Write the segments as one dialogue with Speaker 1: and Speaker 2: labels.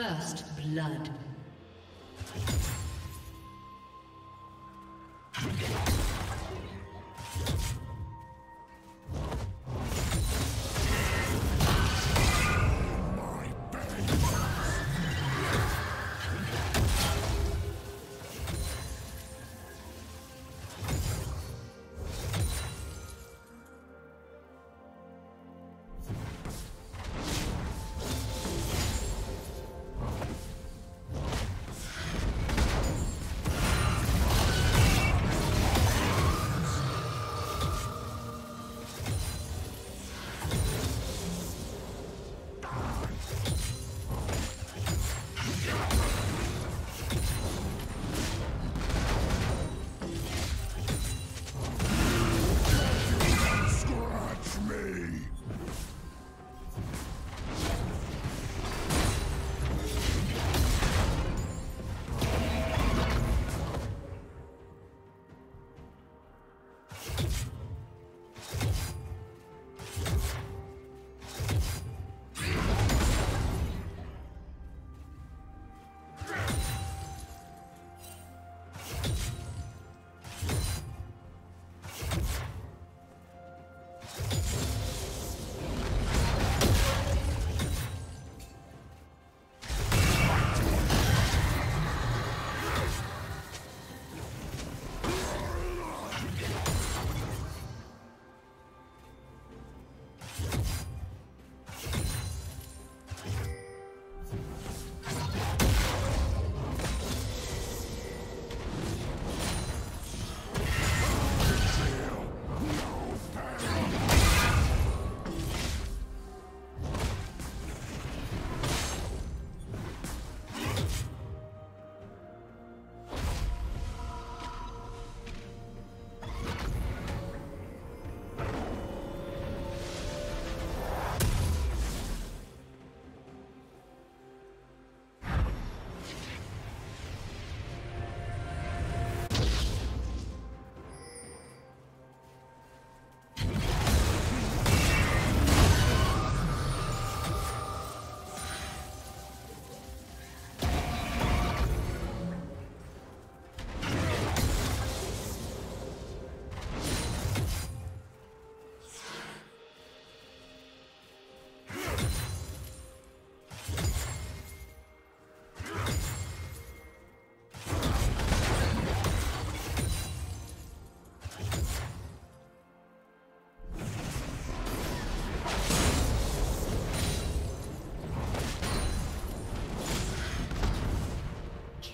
Speaker 1: First blood.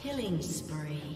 Speaker 1: Killing spree.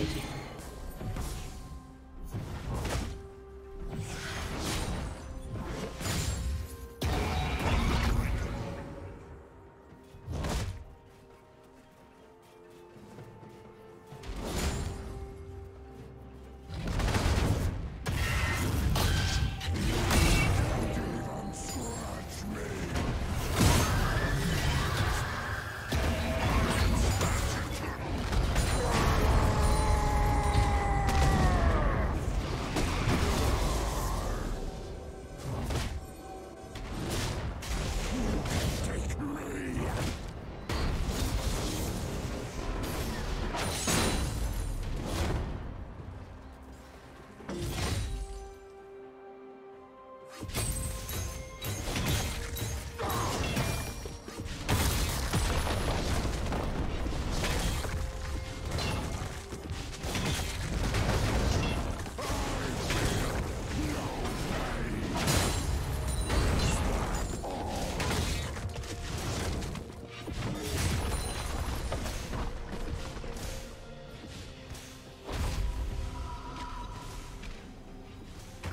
Speaker 1: Executed.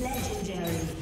Speaker 1: Legendary.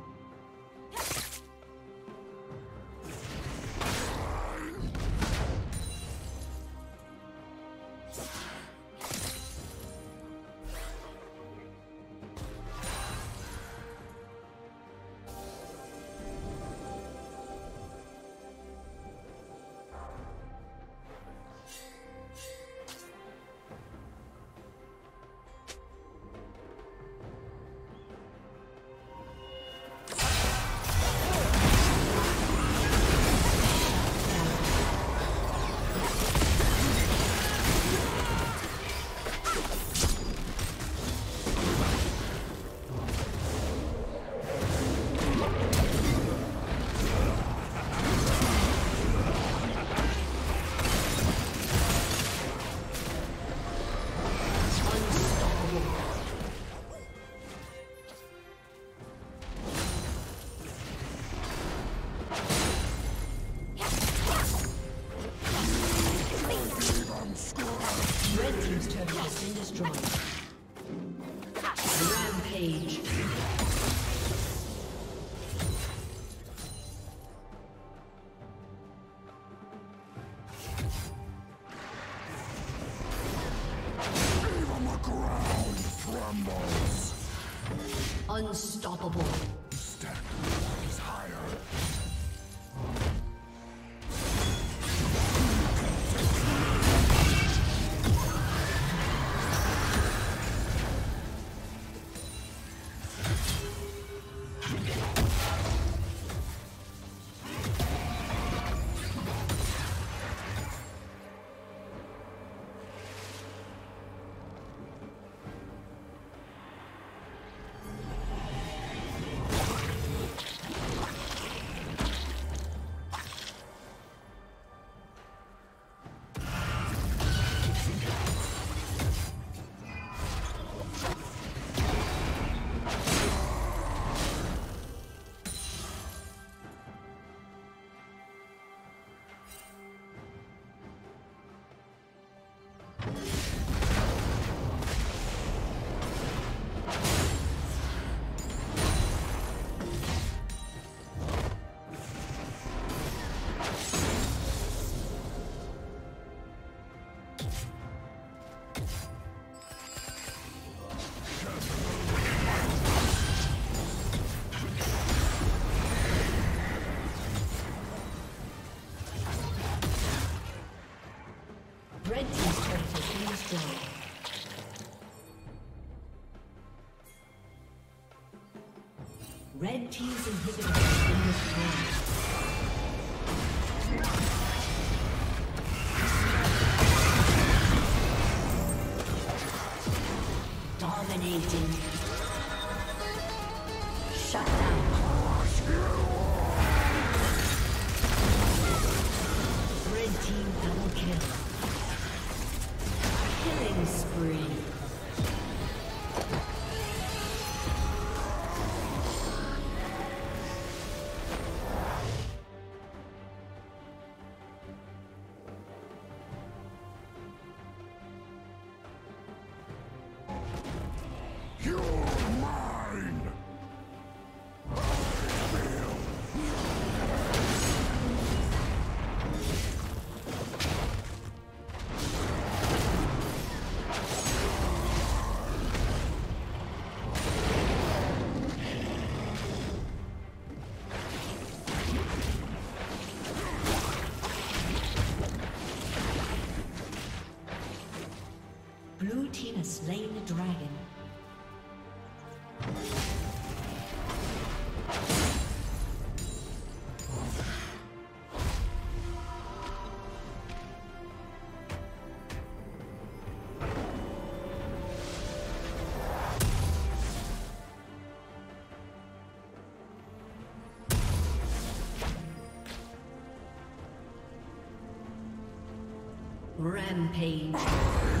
Speaker 1: Unstoppable. team's inhibitor has been destroyed. Dominating. Shut down. Rampage.